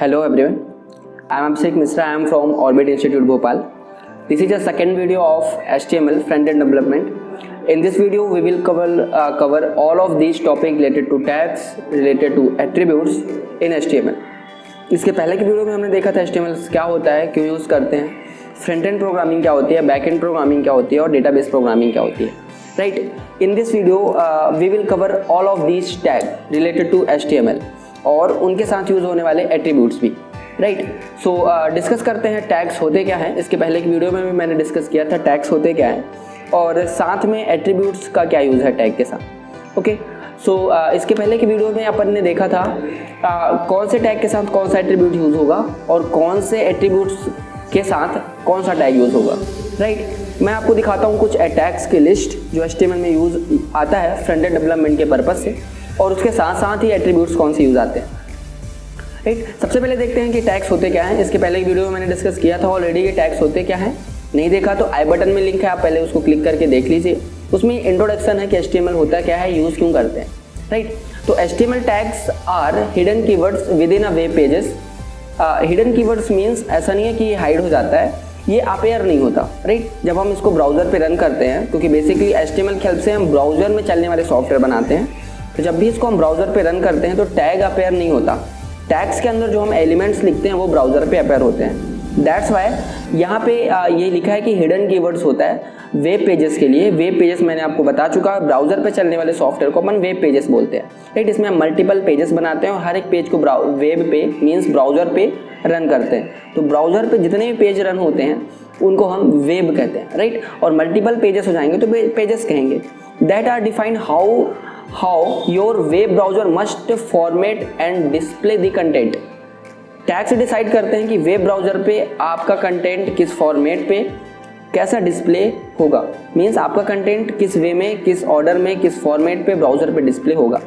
Hello everyone I am Abhishek Mishra I am from Orbit institute Bhopal this is a second video of S T M L front end development in this video we will cover cover all of this topic related to tags related to attribute in S T M L इसके पहले के video में हमने देखा था S T M L क्या होता है, क्यों यूज़ करते हैं फ्रंट एंड प्रोग्रामिंग क्या होती है बैक एंड प्रोग्रामिंग क्या होती है, और डेटा बेस प्रोग्रामिंग क्या होती है। Right in this video we will cover all of this tag related to S T M L और उनके साथ यूज़ होने वाले एट्रीब्यूट्स भी राइट सो डिस्कस करते हैं टैग्स होते क्या हैं। इसके पहले की वीडियो में भी मैंने डिस्कस किया था टैग्स होते क्या हैं। और साथ में एट्रीब्यूट्स का क्या यूज़ है टैग के साथ ओके सो uh, इसके पहले की वीडियो में अपन ने देखा था uh, कौन से टैग के साथ कौन सा एट्रीब्यूट यूज़ होगा और कौन से एट्रीब्यूट्स के साथ कौन सा टैग यूज़ होगा राइट right? मैं आपको दिखाता हूँ कुछ अटैक्स की लिस्ट जो एच में यूज़ आता है फ्रंट एंड डेवलपमेंट के पर्पज़ से। और उसके साथ साथ ही एट्रीब्यूट्स कौन से यूज़ आते हैं? राइट सबसे पहले देखते हैं कि टैक्स होते क्या हैं। इसके पहले वीडियो में मैंने डिस्कस किया था ऑलरेडी ये टैक्स होते क्या हैं। नहीं देखा तो आई बटन में लिंक है, आप पहले उसको क्लिक करके देख लीजिए। उसमें इंट्रोडक्शन है कि एच होता क्या है यूज़ क्यों करते हैं। राइट तो S H tags are hidden keywords within a web pages hidden keywords means ऐसा नहीं है कि ये हाइड हो जाता है। ये अपेयर नहीं होता। राइट जब हम इसको ब्राउज़र पे रन करते हैं, क्योंकि बेसिकली एस एच की हेल्प से हम ब्राउज़र में चलने वाले सॉफ्टवेयर बनाते हैं। तो जब भी इसको हम ब्राउज़र पे रन करते हैं तो टैग अपेयर नहीं होता। टैग्स के अंदर जो हम एलिमेंट्स लिखते हैं, वो ब्राउज़र पे अपेयर होते हैं। दैट्स वाई यहाँ पे ये लिखा है कि हिडन कीवर्ड्स होता है वेब पेजेस के लिए। वेब पेजेस मैंने आपको बता चुका है। ब्राउज़र पे चलने वाले सॉफ्टवेयर को अपन वेब पेजेस बोलते हैं। राइट इसमें हम मल्टीपल पेजेस बनाते हैं और हर एक पेज को वेब पे मीन्स ब्राउज़र पे रन करते हैं। तो ब्राउज़र पे जितने भी पेज रन होते हैं, उनको हम वेब कहते हैं। राइट और मल्टीपल पेजेस हो जाएँगे तो पेजेस कहेंगे। That are defined how how your web browser must format and display the content tag से डिसाइड करते हैं कि वेब ब्राउज़र पे आपका कंटेंट किस फॉर्मेट पे कैसा डिस्प्ले होगा। मीन्स आपका कंटेंट किस वे में, किस ऑर्डर में, किस फॉर्मेट पे ब्राउज़र पे डिस्प्ले होगा।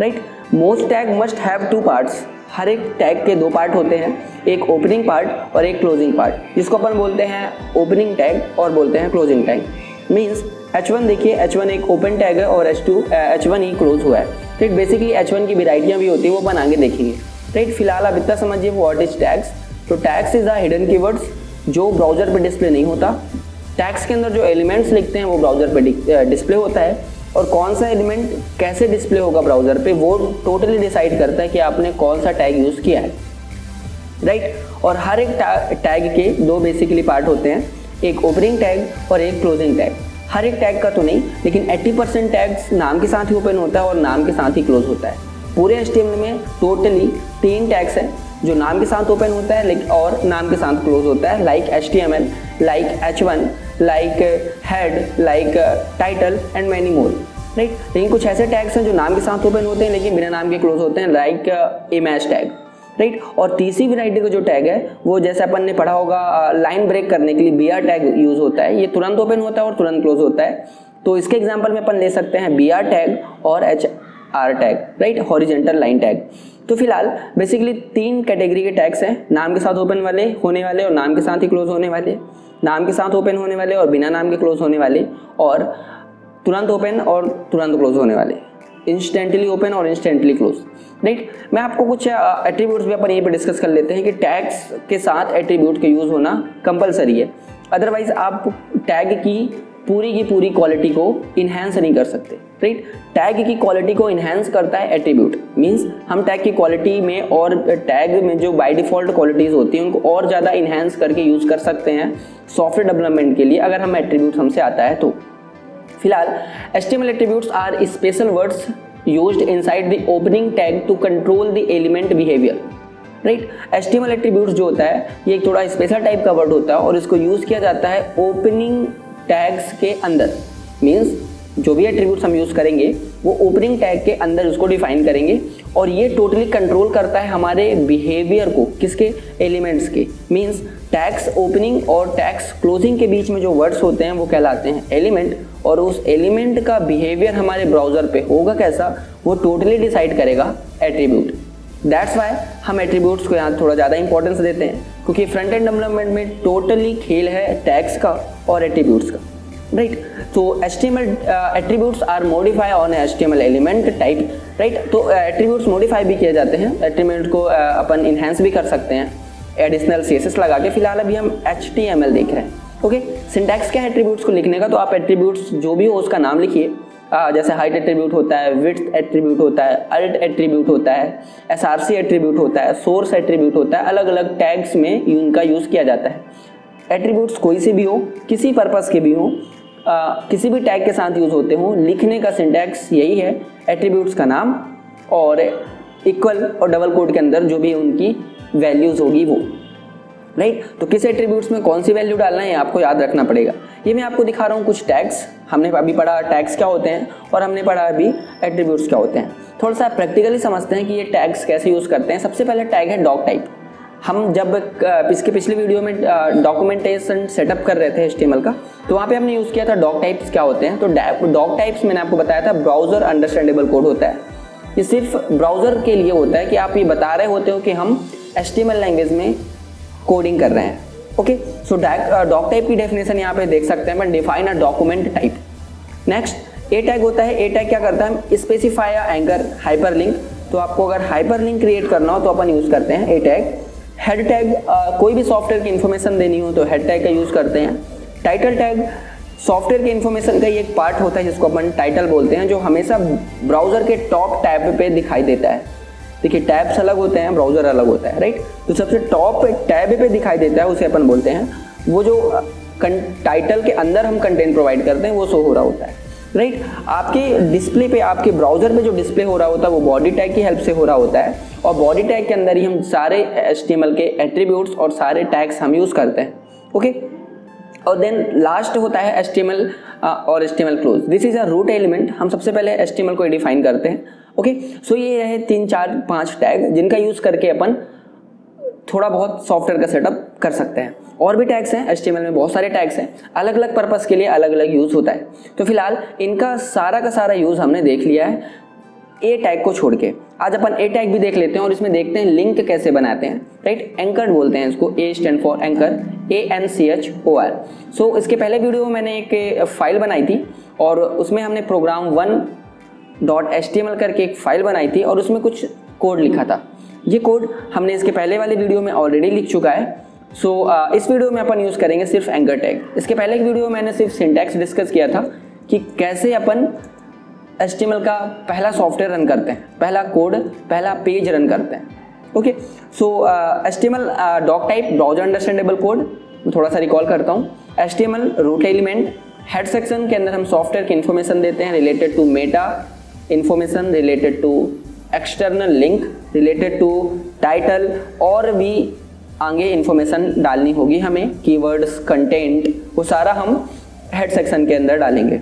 Right most tag must have two parts हर एक टैग के दो पार्ट होते हैं। एक ओपनिंग पार्ट और एक क्लोजिंग पार्ट जिसको अपन बोलते हैं ओपनिंग टैग और बोलते हैं क्लोजिंग टैग मीन्स H1 देखिए H1 एक ओपन टैग है और H2 H1 ही क्लोज हुआ है। राइट बेसिकली H1 की वेराइटियाँ भी होती है, वो अपन आगे देखेंगे। राइट फ़िलहाल आप इतना समझिए वॉट इज़ टैग्स तो tags is the hidden keywords जो ब्राउज़र पे डिस्प्ले नहीं होता। टैग्स के अंदर जो एलिमेंट्स लिखते हैं, वो ब्राउज़र पे डिस्प्ले होता है। और कौन सा एलिमेंट कैसे डिस्प्ले होगा ब्राउज़र पे, वो टोटली डिसाइड करता है कि आपने कौन सा टैग यूज़ किया है। Right right? और हर एक टैग के दो बेसिकली पार्ट होते हैं। एक ओपनिंग टैग और एक क्लोजिंग टैग हर एक टैग का तो नहीं, लेकिन 80 परसेंट टैग्स नाम के साथ ही ओपन होता है और नाम के साथ ही क्लोज होता है। पूरे एच में टोटली तीन टैग्स हैं जो नाम के साथ ओपन होता है, लेकिन और नाम के साथ क्लोज होता है like H T M L like H one like head like title and many more right लेकिन कुछ ऐसे टैग्स हैं जो नाम के साथ ओपन होते हैं, लेकिन बिना नाम के क्लोज होते हैं लाइक इमेज टैग राइट? और तीसरी वेराइटी का जो टैग है, वो जैसे अपन ने पढ़ा होगा लाइन ब्रेक करने के लिए बी टैग यूज़ होता है। ये तुरंत ओपन होता है और तुरंत क्लोज होता है। तो इसके एग्ज़ाम्पल में अपन ले सकते हैं बी टैग और H R tag right horizontal line tag तो फ़िलहाल बेसिकली तीन कैटेगरी के टैग्स हैं। नाम के साथ ओपन वाले होने वाले और नाम के साथ ही क्लोज होने वाले। नाम के साथ ओपन होने वाले और बिना नाम के क्लोज होने वाले और तुरंत ओपन और तुरंत क्लोज होने वाले। इंस्टेंटली ओपन और इंस्टेंटली क्लोज। राइट? मैं आपको कुछ एट्रीब्यूट्स भी अपन यहीं पर डिस्कस कर लेते हैं कि टैग्स के साथ एट्रीब्यूट का यूज़ होना कंपलसरी है। अदरवाइज़ आप टैग की पूरी की पूरी क्वालिटी को इन्हेंस नहीं कर सकते। राइट टैग की क्वालिटी को इन्हेंस करता है एट्रीब्यूट मींस हम टैग की क्वालिटी में और टैग में जो बाय डिफ़ॉल्ट क्वालिटीज़ होती हैं, उनको और ज़्यादा इन्हेंस करके यूज़ कर सकते हैं सॉफ्टवेयर डेवलपमेंट के लिए, अगर हम एट्रीब्यूट हमसे आता है तो। फ़िलहाल HTML attributes are special words used inside the opening tag to control the element behaviour right HTML T M L attribute जो होता है, ये एक थोड़ा स्पेशल टाइप का वर्ड होता है और इसको यूज़ किया जाता है ओपनिंग टैग्स के अंदर. मीन्स जो भी एट्रीब्यूट्स हम यूज़ करेंगे, वो ओपनिंग टैग के अंदर उसको डिफाइन करेंगे और ये टोटली कंट्रोल करता है हमारे बिहेवियर को, किसके? एलिमेंट्स के. मीन्स टैक्स ओपनिंग और टैक्स क्लोजिंग के बीच में जो वर्ड्स होते हैं, वो कहलाते हैं. एलिमेंट और उस एलिमेंट का बिहेवियर हमारे ब्राउज़र पे होगा कैसा? वो टोटली डिसाइड करेगा एट्रीब्यूट दैट्स वाई हम एट्रीब्यूट्स को यहाँ थोड़ा ज़्यादा इंपॉर्टेंस देते हैं क्योंकि फ्रंट एंड डेवलपमेंट में टोटली खेल है टैक्स का और एट्रीब्यूट्स का. राइट तो H T M L attributes are modify on H T M L element type right तो एट्रीब्यूट्स uh, मॉडिफाई भी किए जाते हैं. एट्रीब्यूट को uh, अपन इन्हेंस भी कर सकते हैं. एडिशनल सी लगा के फ़िलहाल अभी हम एच टी एम एल देख रहे हैं. ओके सिंटैक्स क्या है एट्रीब्यूट्स को लिखने का तो आप एट्रीब्यूट्स जो भी हो उसका नाम लिखिए। जैसे हाइट एट्रीब्यूट होता है विथ एट्रीब्यूट होता है अल्ट एट्रीब्यूट होता है एस आर सी एट्रीब्यूट होता है सोर्स एट्रीब्यूट होता है अलग अलग टैग्स में इनका यूज़ किया जाता है। एट्रीब्यूट्स कोई से भी हो, किसी पर्पज़ के भी हो किसी भी टैग के साथ यूज़ होते हो, लिखने का सिंटैक्स यही है एट्रीब्यूट्स का नाम और इक्वल और डबल कोड के अंदर जो भी उनकी वैल्यूज़ होगी वो। राइट तो किस एट्रीब्यूट्स में कौन सी वैल्यू डालना है आपको याद रखना पड़ेगा। ये मैं आपको दिखा रहा हूँ कुछ टैग्स हमने अभी पढ़ा टैग्स क्या होते हैं और हमने पढ़ा अभी एट्रीब्यूट्स क्या होते हैं। थोड़ा सा प्रैक्टिकली समझते हैं कि ये टैग्स कैसे यूज़ करते हैं। सबसे पहले टैग है डॉग टाइप हम जब इसके पिछले वीडियो में डॉक्यूमेंटेशन सेटअप कर रहे थे एच का तो वहाँ पे हमने यूज़ किया था डॉग टाइप्स क्या होते हैं। तो डॉग टाइप्स मैंने आपको बताया था ब्राउज़र अंडरस्टैंडेबल कोड होता है। ये सिर्फ़ ब्राउज़र के लिए होता है कि आप ये बता रहे होते हो कि हम एच लैंग्वेज में कोडिंग कर रहे हैं। ओके सो डॉक टाइप की डेफिनेशन यहाँ पे देख सकते हैं but define a document type next A tag होता है। ए टैग क्या करता है? Specify a anchor hyper link तो आपको अगर हाइपर लिंक क्रिएट करना हो तो अपन यूज़ करते हैं ए टैग हेड टैग कोई भी सॉफ्टवेयर की इन्फॉर्मेशन देनी हो तो हेड टैग का यूज़ करते हैं। टाइटल टैग सॉफ्टवेयर के इन्फॉर्मेशन का ही एक पार्ट होता है, जिसको अपन टाइटल बोलते हैं, जो हमेशा ब्राउज़र के टॉप टैब पे दिखाई देता है। देखिए टैब्स अलग होते हैं ब्राउज़र अलग होता है राइट तो सबसे टॉप टैब पे दिखाई देता है, उसे अपन बोलते हैं। वो जो टाइटल के अंदर हम कंटेंट प्रोवाइड करते हैं, वो शो हो रहा होता है राइट? आपके डिस्प्ले पे, आपके ब्राउज़र पे जो डिस्प्ले हो रहा होता है, वो बॉडी टैग की हेल्प से हो रहा होता है, और बॉडी टैग के अंदर ही हम सारे एच के एट्रीब्यूट्स और सारे टैग्स हम यूज़ करते हैं ओके? और देन लास्ट होता है एच और H close this is a root element हम सबसे पहले एच को डिफाइन करते हैं। ओके सो ये रहे तीन, चार, पाँच टैग जिनका यूज़ करके अपन थोड़ा बहुत सॉफ्टवेयर का सेटअप कर सकते हैं। और भी टैग्स हैं एचटीएमएल में बहुत सारे टैग्स हैं। अलग अलग पर्पज़ के लिए अलग अलग यूज़ होता है। तो फ़िलहाल, इनका सारा का सारा यूज़ हमने देख लिया है ए टैग को छोड़ के। आज अपन ए टैग भी देख लेते हैं और इसमें देखते हैं लिंक कैसे बनाते हैं। राइट एंकर बोलते हैं इसको। A stand for anchor A N C H O R so इसके पहले वीडियो में मैंने एक फ़ाइल बनाई थी और उसमें हमने प्रोग्राम वन डॉट एच करके एक फ़ाइल बनाई थी और उसमें कुछ कोड लिखा था। ये कोड हमने इसके पहले वाले वीडियो में ऑलरेडी लिख चुका है। सो so, uh, इस वीडियो में अपन यूज़ करेंगे सिर्फ़ एंकर टैग इसके पहले एक वीडियो में मैंने सिर्फ़ सिंटैक्स डिस्कस किया था कि कैसे अपन एच का पहला सॉफ्टवेयर रन करते हैं पहला कोड पहला पेज रन करते हैं। Okay so H T M L doc type browser understandable code थोड़ा सा रिकॉल करता हूँ। H T M L root element head section के अंदर हम सॉफ्टवेयर की इन्फॉर्मेशन देते हैं related to meta information related to external link related to title और भी आगे इन्फॉर्मेशन डालनी होगी हमें कीवर्ड्स कंटेंट वो सारा हम हेड सेक्शन के अंदर डालेंगे।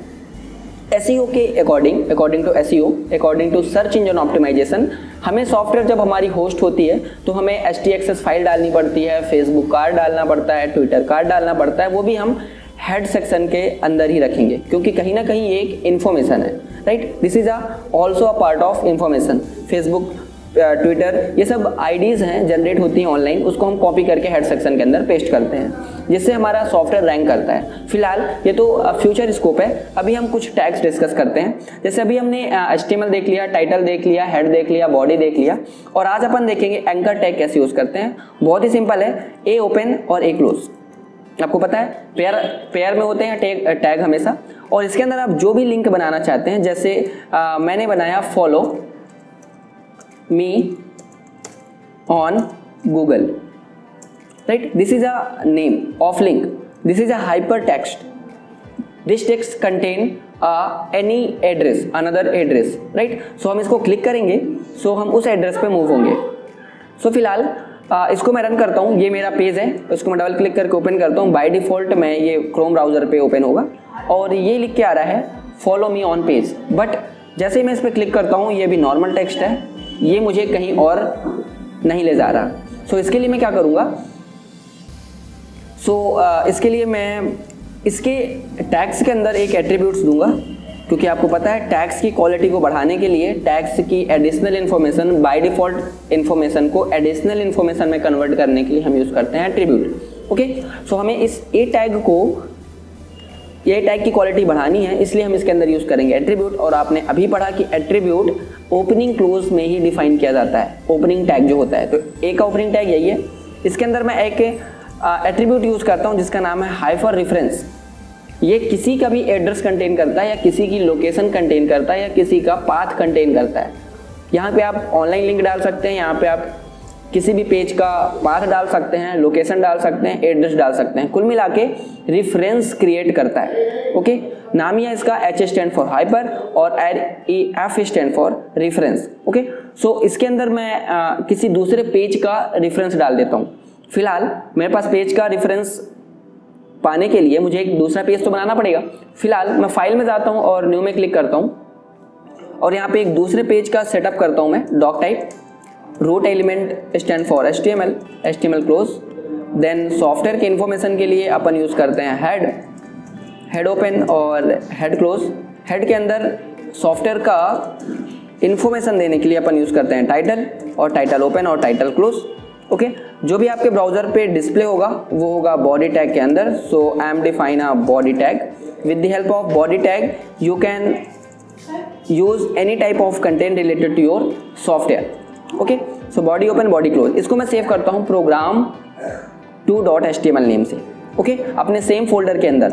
एस e के according according to S according to search engine optimization हमें सॉफ्टवेयर जब हमारी होस्ट होती है तो हमें एस टी एक्सेस फ़ाइल डालनी पड़ती है फेसबुक कार्ड डालना पड़ता है ट्विटर कार्ड डालना पड़ता है, वो भी हम हेड सेक्शन के अंदर ही रखेंगे, क्योंकि कहीं ना कहीं एक इन्फॉर्मेशन है। Right this is also a part of information Facebook Twitter ये सब आईडीज़ हैं जनरेट होती हैं ऑनलाइन उसको हम कॉपी करके हेड सेक्शन के अंदर पेस्ट करते हैं, जिससे हमारा सॉफ्टवेयर रैंक करता है। फ़िलहाल, ये तो फ्यूचर स्कोप है। अभी हम कुछ टैग्स डिस्कस करते हैं। जैसे अभी हमने एच देख लिया टाइटल देख लिया हेड देख लिया बॉडी देख लिया, और आज अपन देखेंगे एंकर टैग कैसे यूज़ करते हैं। बहुत ही सिंपल है ए ओपन और ए क्लोज आपको पता है पेयर पेयर में होते हैं टैग टैग हमेशा। और इसके अंदर आप जो भी लिंक बनाना चाहते हैं जैसे आ, मैंने बनाया follow me on Google right this is a name of link this is a hyper text this text contain any address another address right so हम इसको क्लिक करेंगे सो so हम उस एड्रेस पे मूव होंगे। सो so फ़िलहाल आ, इसको मैं रन करता हूँ ये मेरा पेज है इसको मैं डबल क्लिक करके ओपन करता हूँ। बाय डिफ़ॉल्ट मैं ये क्रोम ब्राउज़र पे ओपन होगा। और ये लिख के आ रहा है follow me on page but जैसे ही मैं इस पर क्लिक करता हूँ ये भी नॉर्मल टेक्स्ट है। ये मुझे कहीं और नहीं ले जा रहा। सो so, इसके लिए मैं क्या करूँगा? सो so, uh, इसके लिए मैं इसके टैक्स के अंदर एक एट्रीब्यूट्स दूँगा। क्योंकि आपको पता है टैक्स की क्वालिटी को बढ़ाने के लिए टैक्स की additional information by default information को एडिशनल इन्फॉर्मेशन में कन्वर्ट करने के लिए हम यूज़ करते हैं एट्रीब्यूट ओके सो हमें इस ए टैग को ये टैग की क्वालिटी बढ़ानी है, इसलिए हम इसके अंदर यूज़ करेंगे एट्रीब्यूट और आपने अभी पढ़ा कि एट्रीब्यूट ओपनिंग क्लोज में ही डिफाइन किया जाता है ओपनिंग टैग जो होता है। तो एक का ओपनिंग टैग यही है। इसके अंदर मैं एक एट्रीब्यूट यूज़ करता हूँ, जिसका नाम है हाइफर रेफरेंस ये किसी का भी एड्रेस कंटेन करता है या किसी की लोकेशन कंटेन करता है या किसी का पाथ कंटेन करता है। यहाँ पे आप ऑनलाइन लिंक डाल सकते हैं यहाँ पे आप किसी भी पेज का पाथ डाल सकते हैं लोकेशन डाल सकते हैं एड्रेस डाल सकते हैं। कुल मिला के रिफरेंस क्रिएट करता है ओके नाम ही है इसका एच स्टैंड फॉर हाइपर और F stand for reference okay so इसके अंदर मैं आ, किसी दूसरे पेज का रिफरेंस डाल देता हूँ। फ़िलहाल मेरे पास पेज का रिफरेंस पाने के लिए मुझे एक दूसरा पेज तो बनाना पड़ेगा। फ़िलहाल मैं फ़ाइल में जाता हूँ और न्यू में क्लिक करता हूँ। और यहाँ पे एक दूसरे पेज का सेटअप करता हूँ मैं doc type root element stand for H T M L H T M L close then software के इन्फॉर्मेशन के लिए अपन यूज़ करते हैं हेड हेड ओपन और हेड क्लोज हेड के अंदर सॉफ्टवेयर का इन्फॉर्मेशन देने के लिए अपन यूज़ करते हैं टाइटल और टाइटल ओपन और टाइटल क्लोज ओके जो भी आपके ब्राउज़र पे डिस्प्ले होगा, वो होगा बॉडी टैग के अंदर. So I am define a body tag with the help of body tag you can use any type of content related to your software okay so body open body close इसको मैं save करता हूँ program two dot H T M L name से. Okay okay? अपने same folder के अंदर.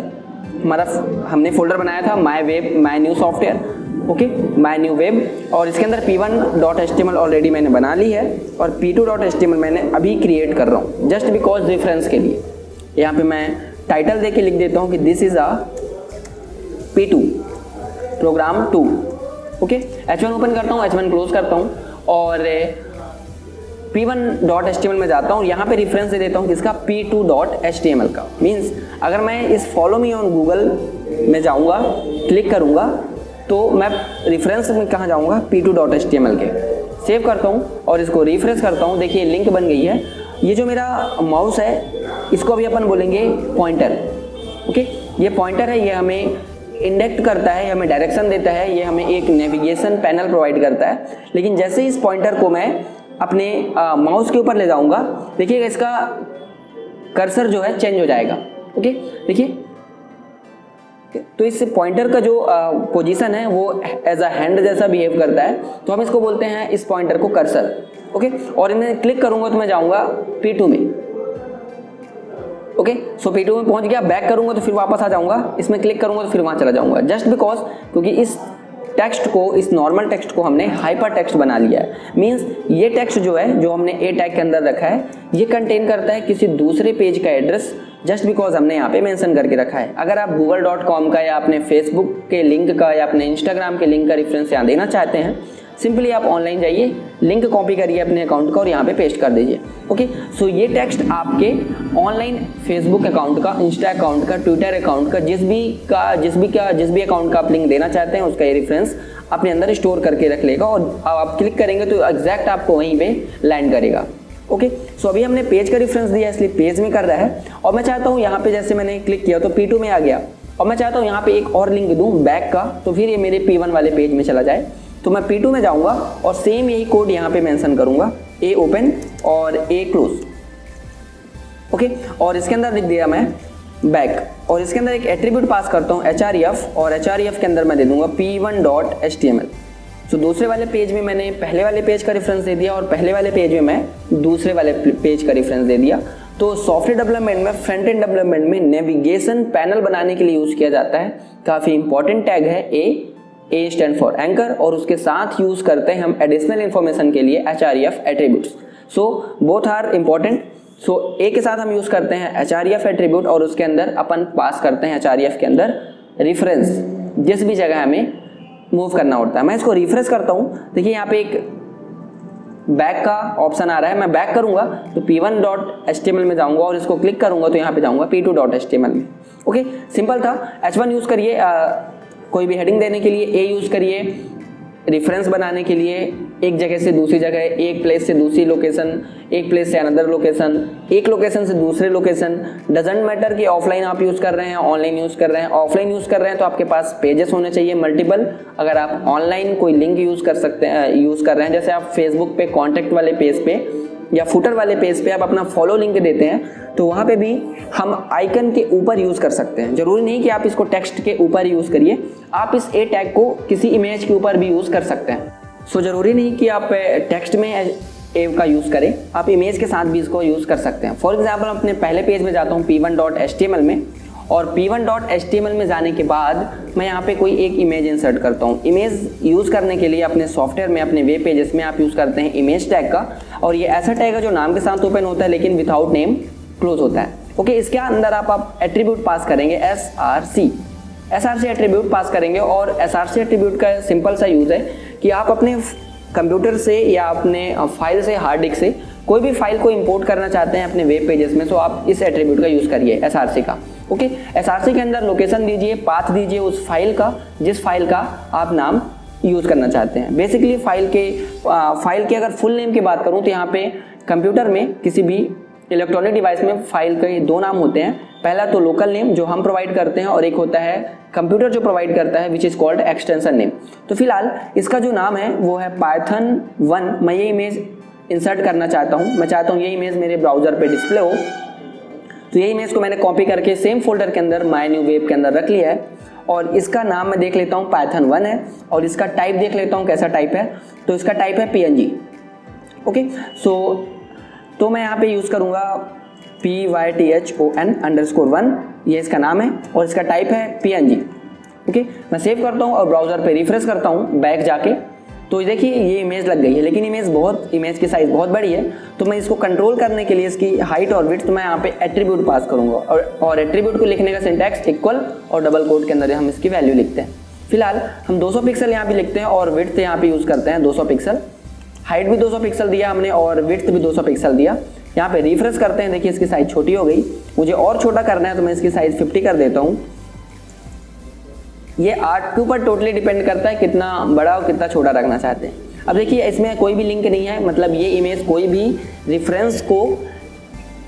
हमारा, हमने फोल्डर बनाया था my web my new software okay my new web और इसके अंदर P one dot L already मैंने बना ली है और पी टू डॉट एल मैंने अभी क्रिएट कर रहा हूँ जस्ट बिकॉज़ रेफरेंस के लिए। यहाँ पे मैं टाइटल दे के लिख देता हूँ कि this is a P two program two okay H one open करता हूँ एच वन क्लोज करता हूँ और पी वन डॉट एच में जाता हूँ यहाँ पे रेफरेंस दे देता हूँ किसका पी टू डॉट एच का। मीन्स अगर मैं इस फॉलो मी ऑन गूगल में जाऊँगा क्लिक करूँगा तो मैं रेफरेंस में कहाँ जाऊँगा? P two dot H T M L के। सेव करता हूँ और इसको रिफ्रेश करता हूँ। देखिए लिंक बन गई है। ये जो मेरा माउस है, इसको अभी अपन बोलेंगे पॉइंटर ओके ये पॉइंटर है, ये हमें इंडेक्ट करता है हमें डायरेक्शन देता है, ये हमें एक नेविगेशन पैनल प्रोवाइड करता है। लेकिन जैसे ही इस पॉइंटर को मैं अपने माउस के ऊपर ले जाऊँगा, देखिएगा इसका कर्सर जो है चेंज हो जाएगा। ओके देखिए तो इस पॉइंटर का जो पोजीशन है, वो एज अ हैंड जैसा बिहेव करता है। तो हम इसको बोलते हैं, इस पॉइंटर को कर्सर ओके और इन्हें क्लिक करूँगा तो मैं जाऊँगा P2 में ओके सो पी टू में पहुँच गया बैक करूँगा तो फिर वापस आ जाऊँगा, इसमें क्लिक करूँगा तो फिर वहाँ चला जाऊँगा। जस्ट बिकॉज़ क्योंकि इस टेक्स्ट को, इस नॉर्मल टेक्स्ट को हमने हाइपर टेक्स्ट बना लिया है। मीन्स ये टेक्स्ट जो है, जो हमने ए टैग के अंदर रखा है, ये कंटेन करता है किसी दूसरे पेज का एड्रेस जस्ट बिकॉज़ हमने यहाँ पे मेंशन करके रखा है। अगर आप गूगल डॉट कॉम का या अपने फेसबुक के लिंक का या अपने इंस्टाग्राम के लिंक का रेफरेंस यहाँ देना चाहते हैं सिंपली आप ऑनलाइन जाइए लिंक कॉपी करिए अपने अकाउंट का और यहाँ पे पेस्ट कर दीजिए। ओके सो ये टेक्स्ट आपके ऑनलाइन फेसबुक अकाउंट का इंस्टा अकाउंट का ट्विटर अकाउंट का, जिस भी का, जिस भी का, जिस भी अकाउंट का आप लिंक देना चाहते हैं, उसका ये रेफरेंस अपने अंदर स्टोर करके रख लेगा और अब आप क्लिक करेंगे तो एग्जैक्ट आपको वहीं पर लैंड करेगा। ओके सो अभी हमने पेज का रेफरेंस दिया, इसलिए पेज में कर रहा है। और मैं चाहता हूँ यहाँ पे जैसे मैंने क्लिक किया तो P2 में आ गया। और मैं चाहता हूँ यहाँ पे एक और लिंक दूँ बैक का तो फिर ये मेरे P1 वाले पेज में चला जाए। तो मैं P2 में जाऊँगा और सेम यही कोड यहाँ पे मेंशन करूँगा ए ओपन और ए क्लोज ओके और इसके अंदर लिख दिया मैं बैक और इसके अंदर एक एट्रीब्यूट पास करता हूँ एच और एच के अंदर मैं दे दूँगा P one dot H T M L तो दूसरे वाले पेज में मैंने पहले वाले पेज का रेफरेंस दे दिया और पहले वाले पेज में मैं दूसरे वाले पेज का रेफरेंस दे दिया. तो सॉफ्टवेयर डेवलपमेंट में फ्रंट एंड डेवलपमेंट में नेविगेशन पैनल बनाने के लिए यूज़ किया जाता है. काफ़ी इंपॉर्टेंट टैग है A A stand for anchor और उसके साथ यूज़ करते हैं हम एडिशनल इंफॉर्मेशन के लिए H R F attributes so both are important so A के साथ हम यूज़ करते हैं एच आर एफ़ एट्रीब्यूट और उसके अंदर अपन पास करते हैं एच आर एफ़ के अंदर रिफरेंस जिस भी जगह हमें मूव करना होता है। मैं इसको रिफ्रेश करता हूँ। देखिए, यहाँ पे एक बैक का ऑप्शन आ रहा है। मैं बैक करूँगा तो P one dot H T M L में जाऊँगा और इसको क्लिक करूँगा तो यहाँ पे जाऊँगा P two dot H T M L में। ओके सिंपल था। एच वन यूज़ करिए कोई भी हेडिंग देने के लिए ए यूज़ करिए रेफरेंस बनाने के लिए एक जगह से दूसरी जगह, एक प्लेस से दूसरी लोकेशन एक प्लेस से अनदर लोकेशन एक लोकेशन से दूसरे लोकेशन डजेंट मैटर कि ऑफलाइन आप यूज़ कर रहे हैं ऑनलाइन यूज़ कर रहे हैं। ऑफलाइन यूज़ कर रहे हैं तो आपके पास पेजेस होने चाहिए मल्टीपल अगर आप ऑनलाइन कोई लिंक यूज़ कर सकते हैं यूज़ कर रहे हैं, जैसे आप फेसबुक पे कॉन्टैक्ट वाले पेज पे या फुटर वाले पेज पे आप अपना फॉलो लिंक देते हैं तो वहाँ पे भी हम आइकन के ऊपर यूज़ कर सकते हैं। ज़रूरी नहीं कि आप इसको टेक्स्ट के ऊपर यूज़ करिए, आप इस ए टैग को किसी इमेज के ऊपर भी यूज़ कर सकते हैं। सो ज़रूरी नहीं कि आप टेक्स्ट में ए का यूज़ करें, आप इमेज के साथ भी इसको यूज़ कर सकते हैं। फॉर एग्ज़ाम्पल अपने पहले पेज में जाता हूँ P one dot T M L में। और P1 डॉट एच में जाने के बाद मैं यहाँ पे कोई एक इमेज इंसर्ट करता हूँ। इमेज यूज़ करने के लिए अपने सॉफ्टवेयर में, अपने वेब पेजेस में आप यूज़ करते हैं इमेज टैग का। और ये ऐसा टैग है जो नाम के साथ ओपन होता है, लेकिन विदाउट नेम क्लोज होता है। ओके इसके अंदर आप आप एट्रीब्यूट पास करेंगे S R C S R C attribute pass करेंगे और एस आर सी एट्रीब्यूट का सिंपल सा यूज़ है कि आप अपने कंप्यूटर से या अपने फ़ाइल से हार्ड डिस्क से कोई भी फ़ाइल को इंपोर्ट करना चाहते हैं अपने वेब पेजेस में तो आप इस एट्रीब्यूट का यूज़ करिए एस का ओके एस के अंदर लोकेशन दीजिए पाथ दीजिए उस फ़ाइल का जिस फ़ाइल का आप नाम यूज़ करना चाहते हैं। बेसिकली फ़ाइल के आ, फ़ाइल के अगर फुल नेम की बात करूँ तो यहाँ पे कंप्यूटर में किसी भी इलेक्ट्रॉनिक डिवाइस में फ़ाइल के दो नाम होते हैं। पहला तो लोकल नेम जो हम प्रोवाइड करते हैं और एक होता है कंप्यूटर जो प्रोवाइड करता है which is called extension name तो फ़िलहाल इसका जो नाम है वो है पाइथन वन मैं ये इमेज इंसर्ट करना चाहता हूँ। मैं चाहता हूँ ये इमेज मेरे ब्राउज़र पे डिस्प्ले हो। तो ये इमेज को मैंने कॉपी करके सेम फोल्डर के अंदर माई न्यू वेब के अंदर रख लिया है। और इसका नाम मैं देख लेता हूँ पाइथन वन है। और इसका टाइप देख लेता हूँ, कैसा टाइप है। तो इसका टाइप है पीएनजी ओके सो तो मैं यहाँ पे यूज़ करूँगा P Y T H O N underscore one ये इसका नाम है और इसका टाइप है पी ओके मैं सेव करता हूँ और ब्राउज़र पे रिफ्रेश करता हूँ बैक जाके। तो देखिए, ये इमेज लग गई है, लेकिन इमेज बहुत इमेज की साइज़ बहुत बड़ी है। तो मैं इसको कंट्रोल करने के लिए इसकी हाइट और विथ तो मैं यहाँ पे एट्रीब्यूट पास करूँगा। और और एट्रीब्यूट को लिखने का सिंटैक्स इक्वल और डबल कोड के अंदर हम इसकी वैल्यू लिखते हैं। फ़िलहाल, हम 200 पिक्सल यहाँ पे लिखते हैं और विथ यहाँ पे यूज़ करते हैं 200 पिक्सल हाइट भी 200 पिक्सल दिया हमने और विथ भी 200 पिक्सल दिया। यहाँ पे रिफ्रेश करते हैं, देखिए इसकी साइज़ छोटी हो गई। मुझे और छोटा करना है तो मैं इसकी साइज़ 50 कर देता हूँ। ये आर्ट के ऊपर टोटली डिपेंड करता है कितना बड़ा और कितना छोटा रखना चाहते हैं। अब देखिए, इसमें कोई भी लिंक नहीं है मतलब ये इमेज कोई भी रेफरेंस को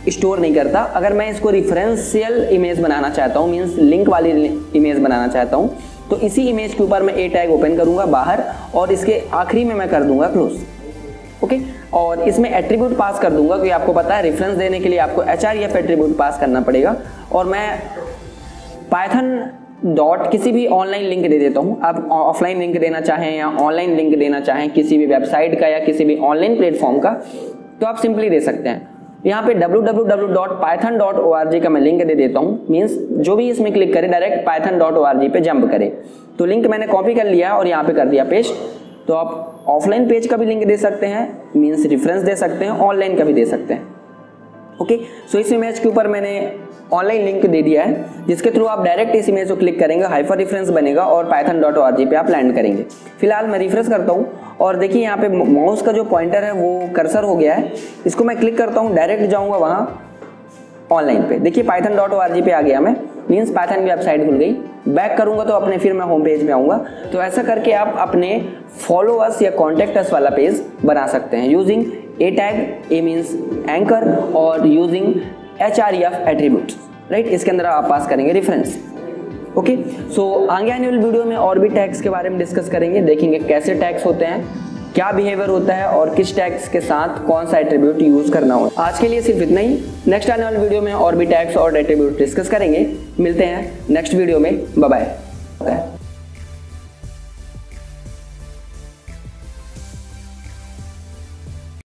स्टोर नहीं करता। अगर मैं इसको रिफरेंशियल इमेज बनाना चाहता हूँ मीन्स लिंक वाली इमेज बनाना चाहता हूँ तो इसी इमेज के ऊपर मैं ए टैग ओपन करूँगा बाहर और इसके आखिरी में मैं कर दूँगा क्लोज ओके और इसमें एट्रीब्यूट पास कर दूँगा, क्योंकि आपको पता है रेफरेंस देने के लिए आपको एच आर एट्रीब्यूट पास करना पड़ेगा। और मैं पाइथन डॉट किसी भी ऑनलाइन लिंक दे देता हूँ। आप ऑफलाइन लिंक देना चाहें या ऑनलाइन लिंक देना चाहें, किसी भी वेबसाइट का या किसी भी ऑनलाइन प्लेटफॉर्म का तो आप सिंपली दे सकते हैं। यहाँ पे www.python.org का मैं लिंक दे देता हूँ। मीन्स जो भी इसमें क्लिक करे डायरेक्ट python.org पे जंप करे। तो लिंक मैंने कॉपी कर लिया और यहाँ पे कर दिया पेस्ट तो आप ऑफलाइन पेज का भी लिंक दे सकते हैं मीन्स रेफरेंस दे सकते हैं ऑनलाइन का भी दे सकते हैं। ओके सो इस इमेज के ऊपर मैंने ऑनलाइन लिंक दे दिया है, जिसके थ्रू आप डायरेक्ट इस इमेज को क्लिक करेंगे हाइफर रेफरेंस बनेगा और पाइथन डॉट ओ पे आप लैंड करेंगे। फ़िलहाल मैं रिफ्रेश करता हूँ और देखिए यहाँ पे माउस का जो पॉइंटर है, वो कर्सर हो गया है। इसको मैं क्लिक करता हूँ डायरेक्ट जाऊँगा वहाँ ऑनलाइन पे। देखिए पाइथन डॉट ओ पे आ गया मैं। मीन्स पाइथन की वेबसाइट खुल गई। बैक करूँगा तो अपने फिर मैं होम पेज में आऊँगा। तो ऐसा करके आप अपने फॉलोअर्स या कॉन्टेक्टर्स वाला पेज बना सकते हैं using A tag A means anchor और using H R F attribute right इसके अंदर आप पास करेंगे रेफरेंस ओके सो आगे आने वाली वीडियो में और भी टैग्स के बारे में डिस्कस करेंगे. देखेंगे कैसे टैग्स होते हैं, क्या बिहेवियर होता है और किस टैग्स के साथ कौन सा एट्रीब्यूट यूज़ करना हो. आज के लिए सिर्फ़ इतना ही. नेक्स्ट आने वाले वीडियो में और भी टैग्स और एट्रीब्यूट डिस्कस करेंगे. मिलते हैं नेक्स्ट वीडियो में. Bye bye